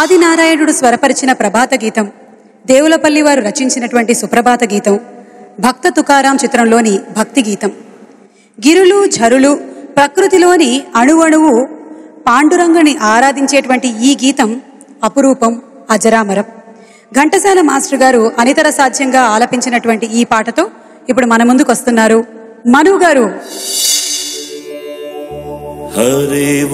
ఆదినారాయణుడు స్వరపరిచిన ప్రభాత గీతం దేవులపల్లి వారు రచించినటువంటి సుప్రభాత గీతం భక్త తుకారాం చిత్రంలోని భక్తి గీతం. గిరులు ఝరులు ప్రకృతిలోని అణువణువు పాండురంగని ఆరాధించేటువంటి ఈ గీతం అపురూపం అజరామరం. ఘంటసాల మాస్టర్ గారు అనితర సాధ్యంగా ఆలపించినటువంటి ఈ పాటతో ఇప్పుడు మన ముందుకు వస్తున్నారు మను గారు. Hari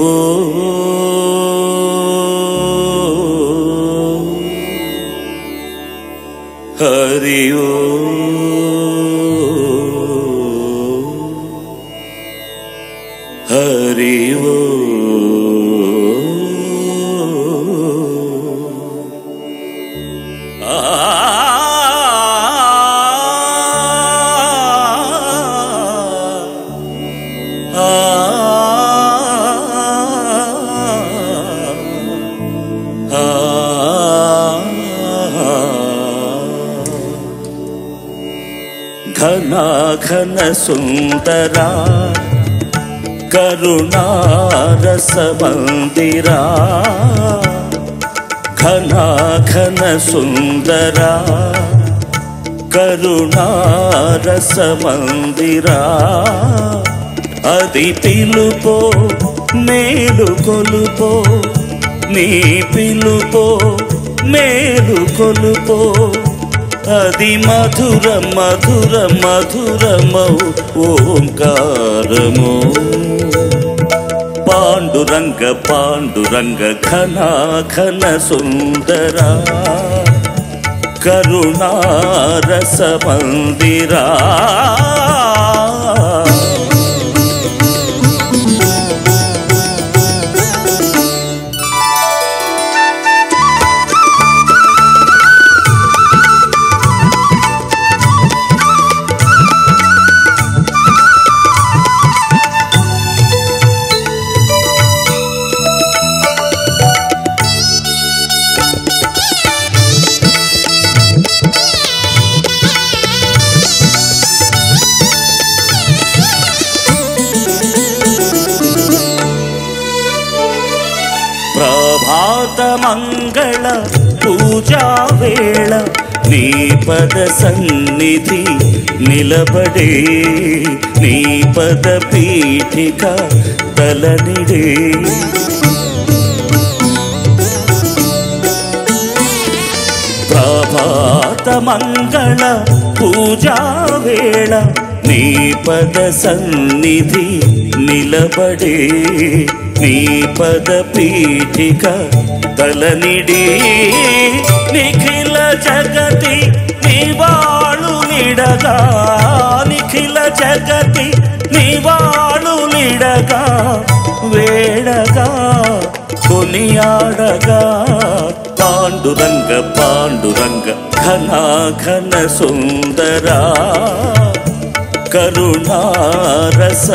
Oh uh -huh. Hari సుందరా కరుణారసమందిరా. మందిరా సుందరా. కరుణారసమందిరా. అది పిలుపో మేలు కొలుపో. నీ పిలుపో మేలు కొలుపో. అది మధుర మధుర మధురమౌ ఓంకారము. పాండురంగ పాండురంగ ఘన ఘన సుందరా. కరుణారస మందిరా. మంగళ పూజా వేళ నీ పద సన్నిధి నిలబడే నీ పద పీఠిక తలనిడే. ప్రభాత మంగళ పూజా వేళ నీ పద సన్నిధి నిలబడే. నీ పద పీఠిక తలనిడి నిఖిల జగతి నివాళు నిడగా. నిఖిల జగతి నివాళు నిడగా. వేడగా కొనియాడగా. పాండురంగ పాండురంగ ఘన ఘన సుందరా. కరుణారస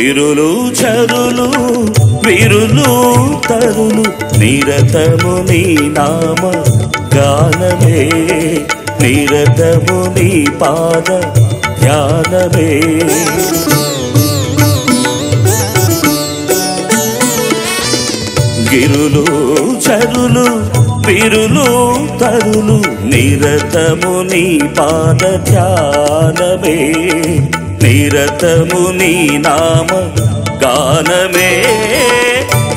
చిరులు చరులు విరులు తరులు నిరతము నీ నామ గానమే. నిరతము నీ పాద ధ్యానమే. గిరులు చరులు విరులు తరులు నిరతము నీ పాద ధ్యానమే. నిరతము నీ నామ గానమే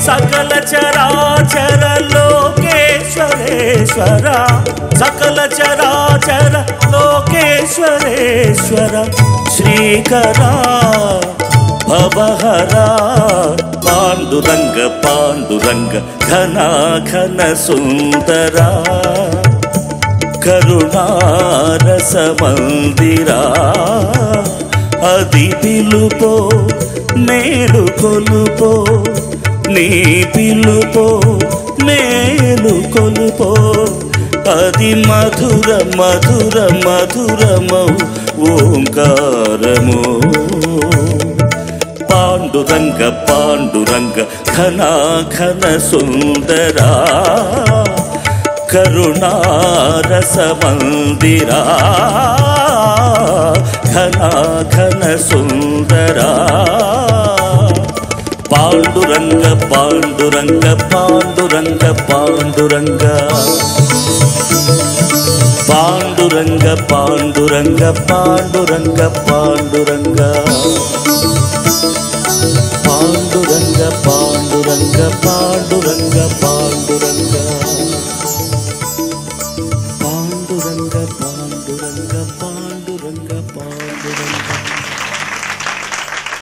సకల చరాచర లోకేశ్వరేశ్వర సకల చరాచర లోకేశ్వర విశ్వేశ్వరేశ్వర శ్రీకరా భవహరా పాండురంగ పాండురంగ ఘన ఘన సుందరా కరుణారసమందిరా అది పిలుపో మేలు కొలుపో నీ పిలుపో మేలు కొలుపో. అది మధుర మధుర మధురమౌ ఓంకారము. పాండురంగ పాండురంగ ఘన ఘన సుందరా. కరుణారస మందిరా. ఘన సుందరా పాండురంగ పాండురంగ పాండురంగ పాండురంగ పాండురంగ పాండురంగ పాండురంగ పాండురంగ పాండురంగ పాండురంగ పాండురంగ